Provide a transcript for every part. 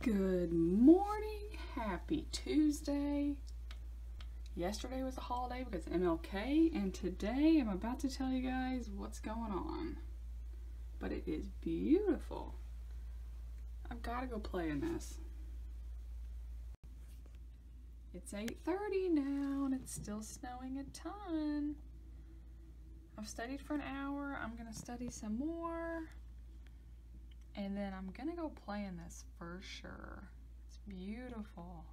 Good morning. Happy Tuesday. Yesterday was a holiday because MLK, and today I'm about to tell you guys what's going on. But it is beautiful. I've got to go play in this. It's 8.30 now and it's still snowing a ton. I've studied for an hour. I'm going to study some more. And then I'm gonna go play in this for sure. It's beautiful.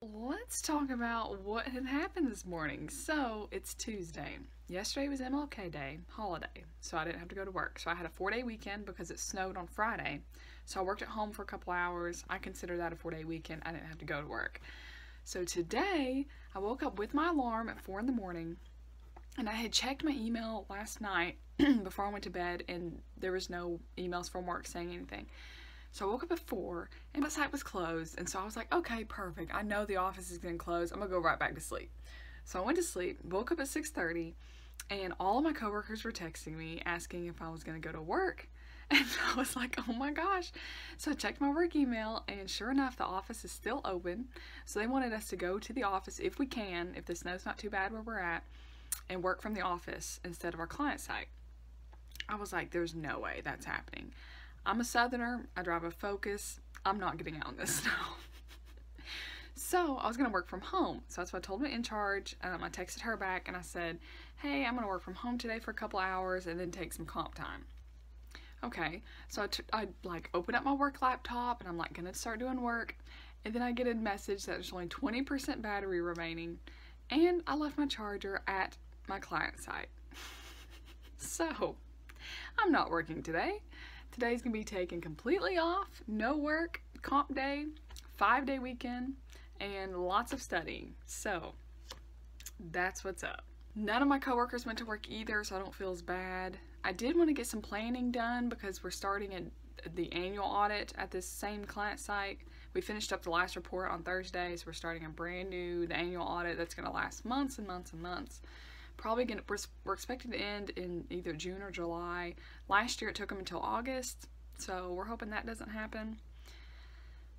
Let's talk about what had happened this morning. So it's Tuesday. Yesterday was MLK Day, holiday, so I didn't have to go to work. So I had a four day weekend because it snowed on Friday. So I worked at home for a couple hours. I consider that a four day weekend. I didn't have to go to work. So today I woke up with my alarm at four in the morning and I had checked my email last night before I went to bed, and there was no emails from work saying anything. So I woke up at 4, and my site was closed, and so I was like, okay, perfect. I know the office is going to close. I'm going to go right back to sleep. So I went to sleep, woke up at 6.30, and all of my coworkers were texting me asking if I was going to go to work. And I was like, oh my gosh. So I checked my work email, and sure enough, the office is still open. So they wanted us to go to the office if we can, if the snow's not too bad where we're at, and work from the office instead of our client site. I was like, there's no way that's happening. I'm a southerner, I drive a Focus, I'm not getting out in this snow. so I was gonna work from home. So that's what I told my in charge. Um, I texted her back and I said, hey, I'm gonna work from home today for a couple hours and then take some comp time. Okay, so I, I like open up my work laptop and I'm like gonna start doing work. And then I get a message that there's only 20% battery remaining and I left my charger at my client site. so I'm not working today. Today's gonna be taken completely off, no work, comp day, five day weekend, and lots of studying. So that's what's up. None of my coworkers went to work either, so I don't feel as bad. I did want to get some planning done because we're starting the annual audit at this same client site. We finished up the last report on Thursday, so we're starting a brand new the annual audit that's going to last months and months and months probably gonna we're, we're expected to end in either June or July. Last year it took them until August, so we're hoping that doesn't happen.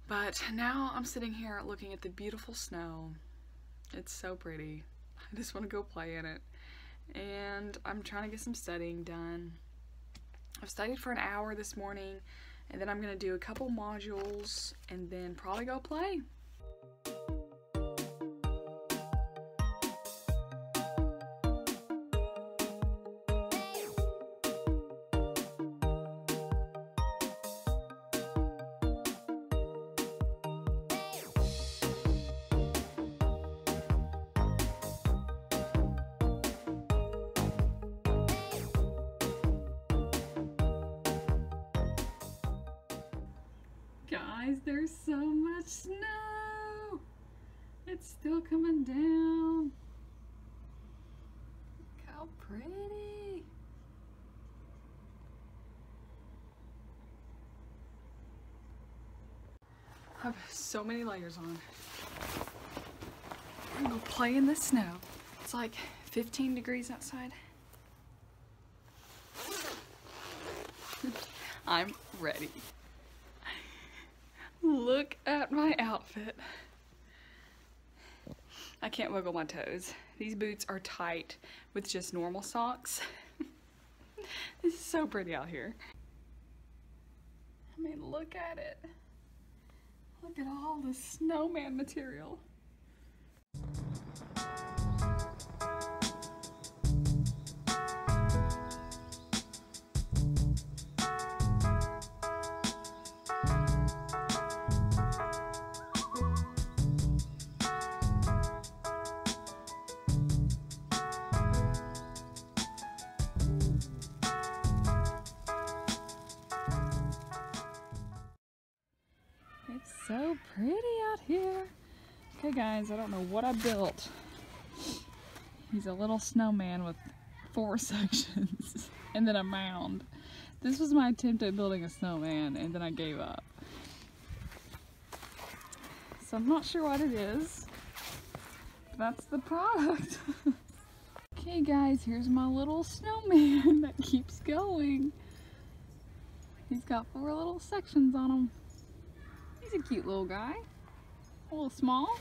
But now I'm sitting here looking at the beautiful snow. It's so pretty. I just want to go play in it. And I'm trying to get some studying done. I've studied for an hour this morning, and then I'm going to do a couple modules, and then probably go play. Guys, there's so much snow. It's still coming down. Look how pretty. I have so many layers on. I'm gonna go play in the snow. It's like 15 degrees outside. I'm ready. Look at my outfit. I can't wiggle my toes. These boots are tight with just normal socks. this is so pretty out here. I mean, look at it. Look at all the snowman material. So pretty out here. Okay guys, I don't know what I built. He's a little snowman with four sections and then a mound. This was my attempt at building a snowman and then I gave up. So I'm not sure what it is. That's the product. okay guys, here's my little snowman that keeps going. He's got four little sections on him. He's a cute little guy. A little small.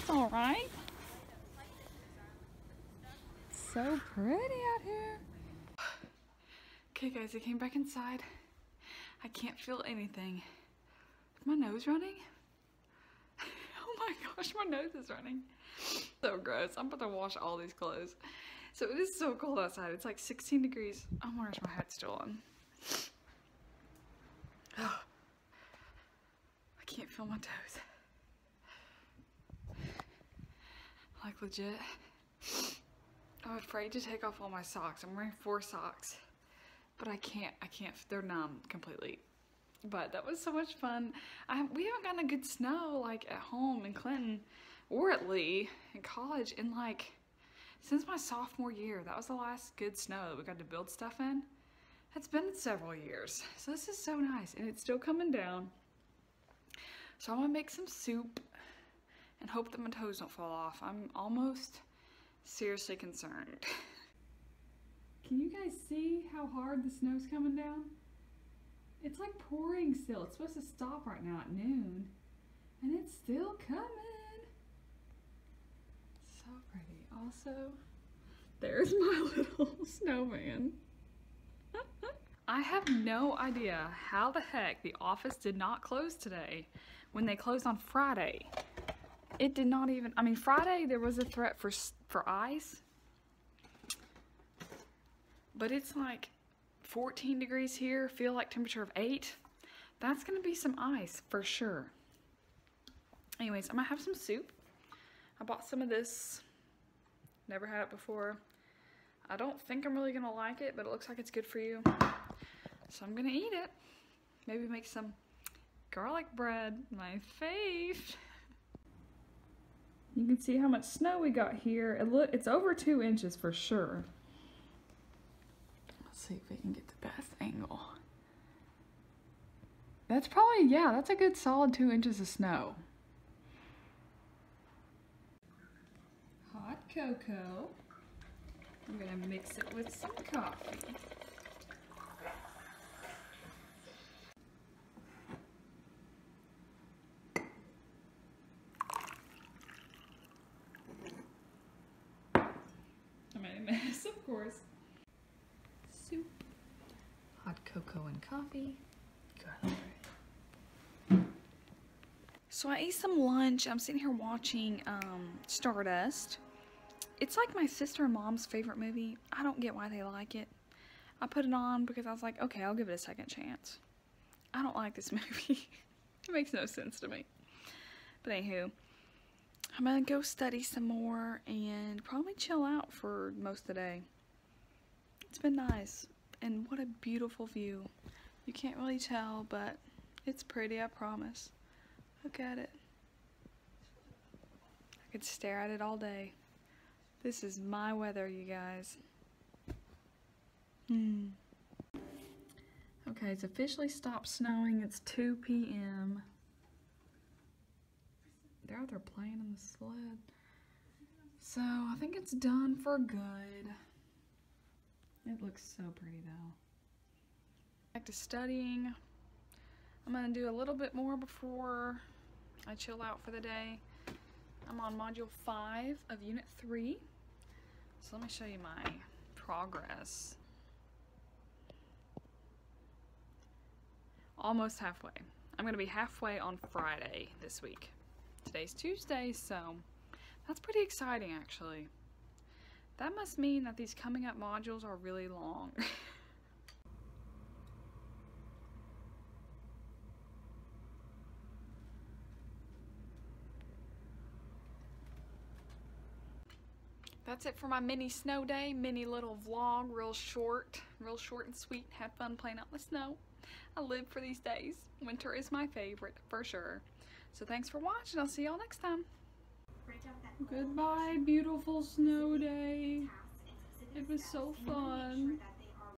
It's alright. So pretty out here. Okay guys, I came back inside. I can't feel anything. Is my nose running? oh my gosh, my nose is running. So gross. I'm about to wash all these clothes. So it is so cold outside. It's like 16 degrees. My gosh, my hat's still on. I feel my toes. Like legit. I'm afraid to take off all my socks. I'm wearing four socks. But I can't, I can't, they're numb completely. But that was so much fun. I, we haven't gotten a good snow like at home in Clinton or at Lee in college in like, since my sophomore year. That was the last good snow that we got to build stuff in. It's been several years. So this is so nice and it's still coming down. So I'm gonna make some soup and hope that my toes don't fall off. I'm almost seriously concerned. Can you guys see how hard the snow's coming down? It's like pouring still. It's supposed to stop right now at noon. And it's still coming. So pretty. Also, there's my little snowman. I have no idea how the heck the office did not close today when they closed on Friday. It did not even, I mean, Friday there was a threat for, for ice, but it's like 14 degrees here, feel like temperature of 8. That's going to be some ice for sure. Anyways, I'm to have some soup. I bought some of this. Never had it before. I don't think I'm really to like it, but it looks like it's good for you. So I'm to eat it. Maybe make some garlic bread, my fave. You can see how much snow we got here. It look, it's over two inches for sure. Let's see if we can get the best angle. That's probably, yeah, that's a good solid two inches of snow. Hot cocoa. I'm gonna mix it with some coffee. of course. Soup, hot cocoa and coffee. So I ate some lunch. I'm sitting here watching um, Stardust. It's like my sister and mom's favorite movie. I don't get why they like it. I put it on because I was like, okay, I'll give it a second chance. I don't like this movie. it makes no sense to me. But anywho, I'm gonna go study some more and probably chill out for most of the day. It's been nice. And what a beautiful view. You can't really tell, but it's pretty, I promise. Look at it. I could stare at it all day. This is my weather, you guys. Hmm. Okay, it's officially stopped snowing. It's 2 p.m. They're out there playing in the sled. So, I think it's done for good. It looks so pretty though. Back to studying. I'm gonna do a little bit more before I chill out for the day. I'm on module five of unit three. So let me show you my progress. Almost halfway. I'm gonna be halfway on Friday this week. Today's Tuesday, so that's pretty exciting actually. That must mean that these coming up modules are really long. That's it for my mini snow day, mini little vlog, real short, real short and sweet. Had fun playing out in the snow. I live for these days. Winter is my favorite, for sure. So thanks for watching. I'll see y'all next time. Goodbye, beautiful snow day. It was so fun.